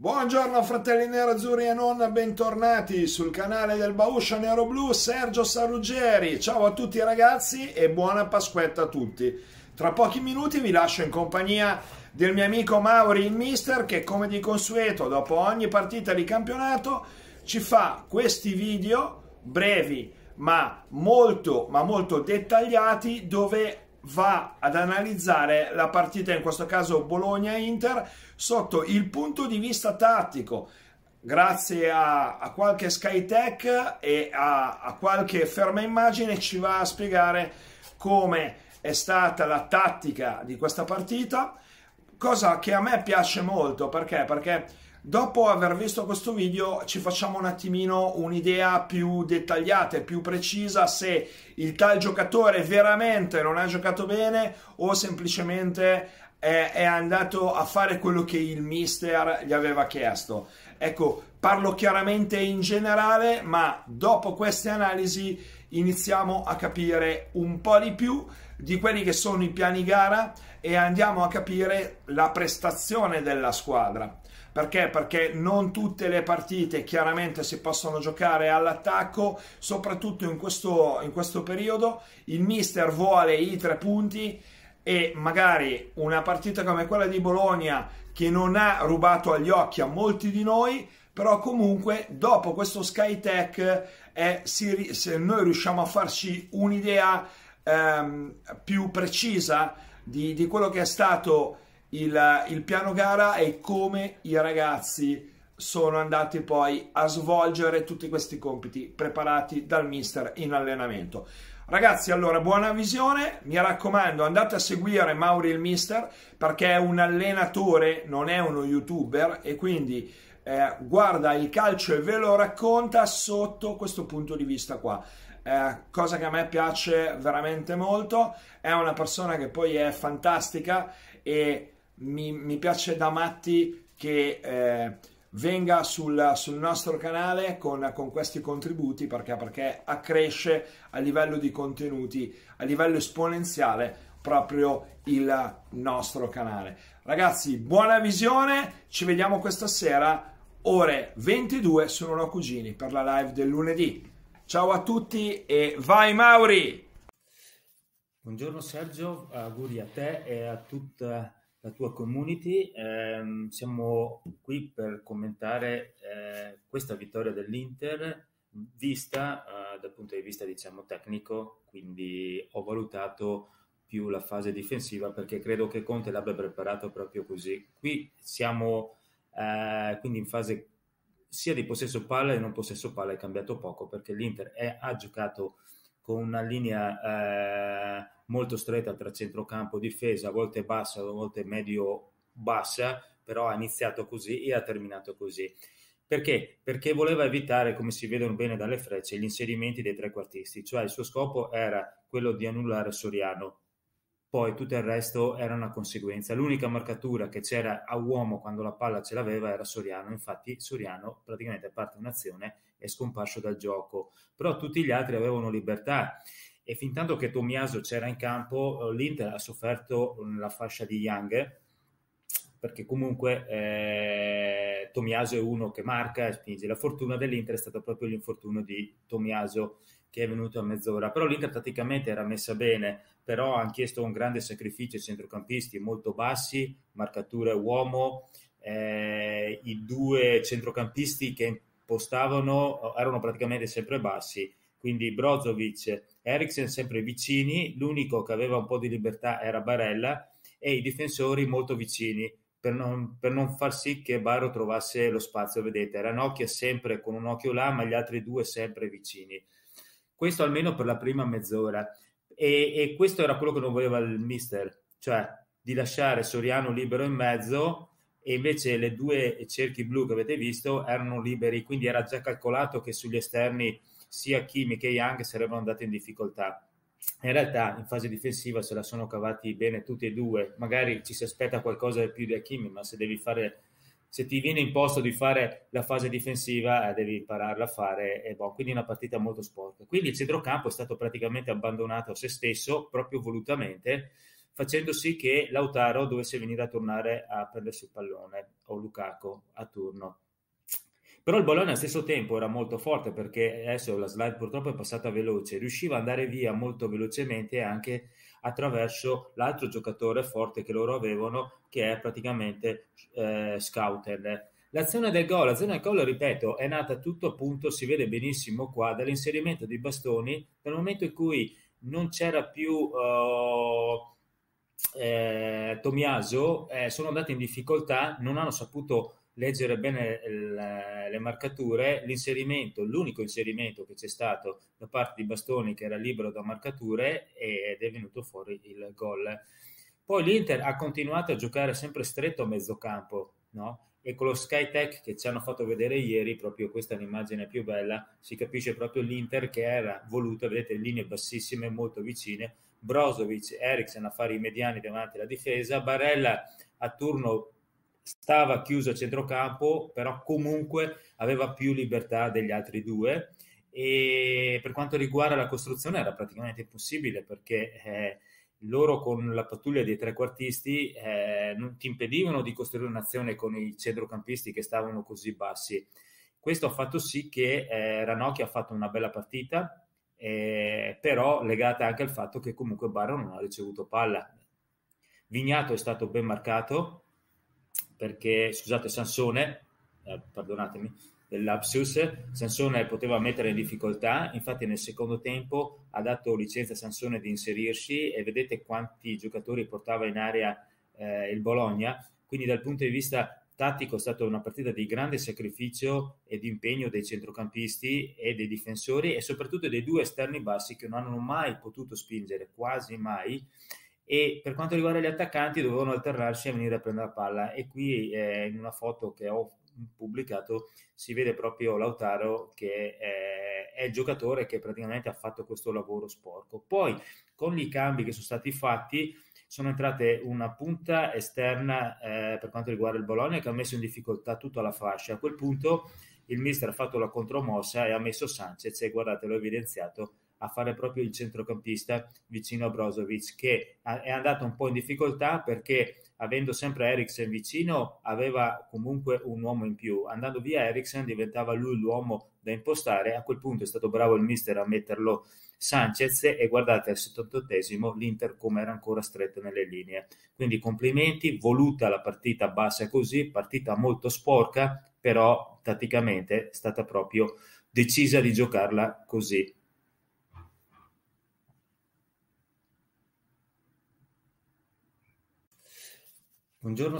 Buongiorno fratelli nerazzurri e non, bentornati sul canale del Bauscia Nero Blu, Sergio Saruggeri. Ciao a tutti ragazzi e buona Pasquetta a tutti. Tra pochi minuti vi lascio in compagnia del mio amico Mauri il Mister che come di consueto dopo ogni partita di campionato ci fa questi video brevi ma molto ma molto dettagliati dove va ad analizzare la partita, in questo caso Bologna-Inter, sotto il punto di vista tattico. Grazie a, a qualche Skytech e a, a qualche ferma immagine ci va a spiegare come è stata la tattica di questa partita, cosa che a me piace molto perché? Perché Dopo aver visto questo video ci facciamo un attimino un'idea più dettagliata e più precisa se il tal giocatore veramente non ha giocato bene o semplicemente è, è andato a fare quello che il mister gli aveva chiesto. Ecco, parlo chiaramente in generale, ma dopo queste analisi iniziamo a capire un po' di più di quelli che sono i piani gara e andiamo a capire la prestazione della squadra. Perché? Perché non tutte le partite chiaramente si possono giocare all'attacco, soprattutto in questo, in questo periodo. Il mister vuole i tre punti e magari una partita come quella di Bologna che non ha rubato agli occhi a molti di noi, però comunque dopo questo Skytech se noi riusciamo a farci un'idea ehm, più precisa di, di quello che è stato il, il piano gara e come i ragazzi sono andati poi a svolgere tutti questi compiti preparati dal mister in allenamento. Ragazzi, allora buona visione, mi raccomando, andate a seguire Mauri il mister perché è un allenatore, non è uno youtuber e quindi eh, guarda il calcio e ve lo racconta sotto questo punto di vista qua. Eh, cosa che a me piace veramente molto, è una persona che poi è fantastica e mi, mi piace da matti che eh, venga sul, sul, nostro canale con, con questi contributi perché, perché accresce a livello di contenuti, a livello esponenziale proprio il nostro canale. Ragazzi, buona visione, ci vediamo questa sera ore 22 su Non ho Cugini per la live del lunedì. Ciao a tutti e vai Mauri! Buongiorno Sergio, auguri a te e a tutta la tua community. Eh, siamo qui per commentare eh, questa vittoria dell'Inter vista eh, dal punto di vista diciamo tecnico, quindi ho valutato più la fase difensiva perché credo che Conte l'abbia preparato proprio così. Qui siamo eh, quindi in fase sia di possesso palla e non possesso palla è cambiato poco perché l'Inter è, ha giocato con una linea eh, molto stretta tra centrocampo e difesa, a volte bassa, a volte medio-bassa, però ha iniziato così e ha terminato così. Perché? Perché voleva evitare, come si vedono bene dalle frecce, gli inserimenti dei trequartisti, cioè il suo scopo era quello di annullare Soriano. Poi tutto il resto era una conseguenza. L'unica marcatura che c'era a uomo quando la palla ce l'aveva era Soriano. Infatti Soriano praticamente parte un'azione è scomparso dal gioco. Però tutti gli altri avevano libertà e fin tanto che Tomiaso c'era in campo, eh, l'Inter ha sofferto la fascia di Young, perché comunque eh, Tomiaso è uno che marca e spinge. La fortuna dell'Inter è stato proprio l'infortunio di Tomiaso che è venuto a mezz'ora, però l'Inter praticamente era messa bene, però hanno chiesto un grande sacrificio ai centrocampisti molto bassi, marcatura uomo, eh, i due centrocampisti che impostavano erano praticamente sempre bassi, quindi Brozovic Eriksen sempre vicini, l'unico che aveva un po' di libertà era Barella e i difensori molto vicini per non, per non far sì che Barro trovasse lo spazio. Vedete, Ranocchia sempre con un occhio là, ma gli altri due sempre vicini. Questo almeno per la prima mezz'ora. E, e questo era quello che non voleva il mister, cioè di lasciare Soriano libero in mezzo e invece le due cerchi blu che avete visto erano liberi, quindi era già calcolato che sugli esterni sia Kimi che Young sarebbero andati in difficoltà. In realtà in fase difensiva se la sono cavati bene tutti e due, magari ci si aspetta qualcosa di più di Hakimi, ma se devi fare se ti viene imposto di fare la fase difensiva eh, devi impararla a fare e boh, quindi una partita molto sporca. Quindi il centrocampo è stato praticamente abbandonato a se stesso proprio volutamente facendo sì che Lautaro dovesse venire a tornare a prendersi il pallone o Lukaku a turno. Però il Bologna allo stesso tempo era molto forte perché adesso la slide purtroppo è passata veloce, riusciva ad andare via molto velocemente anche attraverso l'altro giocatore forte che loro avevano che è praticamente eh, Scouten. L'azione del gol, l'azione del gol, ripeto, è nata tutto appunto, si vede benissimo qua, dall'inserimento dei bastoni, dal momento in cui non c'era più uh, eh, Tomiaso, eh, sono andati in difficoltà, non hanno saputo leggere bene le, le marcature, l'inserimento, l'unico inserimento che c'è stato da parte di Bastoni che era libero da marcature ed è venuto fuori il gol. Poi l'Inter ha continuato a giocare sempre stretto a mezzocampo, no? E con lo Skytech che ci hanno fatto vedere ieri, proprio questa è l'immagine più bella, si capisce proprio l'Inter che era voluto, vedete, linee bassissime, molto vicine, Brozovic, Eriksen a fare i mediani davanti alla difesa, Barella a turno stava chiuso a centrocampo, però comunque aveva più libertà degli altri due. E per quanto riguarda la costruzione era praticamente impossibile perché eh, loro con la pattuglia dei trequartisti eh, non ti impedivano di costruire un'azione con i centrocampisti che stavano così bassi. Questo ha fatto sì che eh, Ranocchi ha fatto una bella partita, eh, però legata anche al fatto che comunque Barro non ha ricevuto palla. Vignato è stato ben marcato, perché, scusate, Sansone, eh, perdonatemi, dell'Apsus, Sansone poteva mettere in difficoltà, infatti nel secondo tempo ha dato licenza a Sansone di inserirsi e vedete quanti giocatori portava in area eh, il Bologna, quindi dal punto di vista tattico è stata una partita di grande sacrificio e di impegno dei centrocampisti e dei difensori e soprattutto dei due esterni bassi che non hanno mai potuto spingere, quasi mai, e per quanto riguarda gli attaccanti dovevano alternarsi a venire a prendere la palla e qui eh, in una foto che ho pubblicato si vede proprio Lautaro che è, è il giocatore che praticamente ha fatto questo lavoro sporco. Poi con i cambi che sono stati fatti sono entrate una punta esterna eh, per quanto riguarda il Bologna che ha messo in difficoltà tutta la fascia. A quel punto il mister ha fatto la contromossa e ha messo Sanchez e guardate l'ho evidenziato a fare proprio il centrocampista vicino a Brozovic che è andato un po' in difficoltà perché avendo sempre Eriksen vicino aveva comunque un uomo in più. Andando via Eriksen diventava lui l'uomo da impostare. A quel punto è stato bravo il mister a metterlo Sanchez e guardate al 78esimo l'Inter come era ancora stretto nelle linee. Quindi complimenti voluta la partita bassa così partita molto sporca però tatticamente è stata proprio decisa di giocarla così Buongiorno